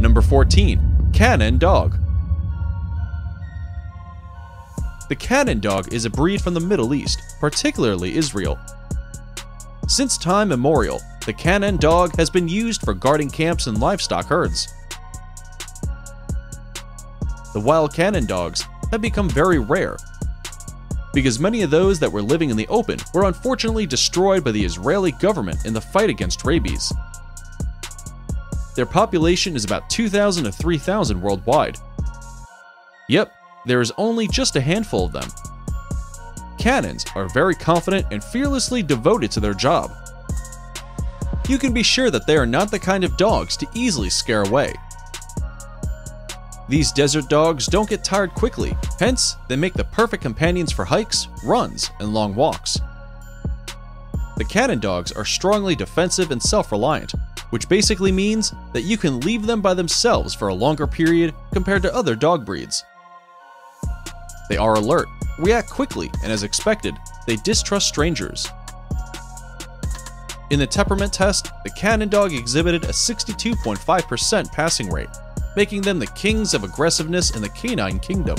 Number 14. Canaan Dog The Canaan Dog is a breed from the Middle East, particularly Israel. Since time immemorial, the Canaan Dog has been used for guarding camps and livestock herds. The wild Canaan Dogs have become very rare because many of those that were living in the open were unfortunately destroyed by the Israeli government in the fight against rabies. Their population is about 2,000 to 3,000 worldwide. Yep, there is only just a handful of them. Canaans are very confident and fearlessly devoted to their job. You can be sure that they are not the kind of dogs to easily scare away. These desert dogs don't get tired quickly, hence, they make the perfect companions for hikes, runs, and long walks. The Canaan dogs are strongly defensive and self reliant, which basically means that you can leave them by themselves for a longer period compared to other dog breeds. They are alert, react quickly, and as expected, they distrust strangers. In the temperament test, the Canaan dog exhibited a 62.5% passing rate, making them the kings of aggressiveness in the canine kingdom.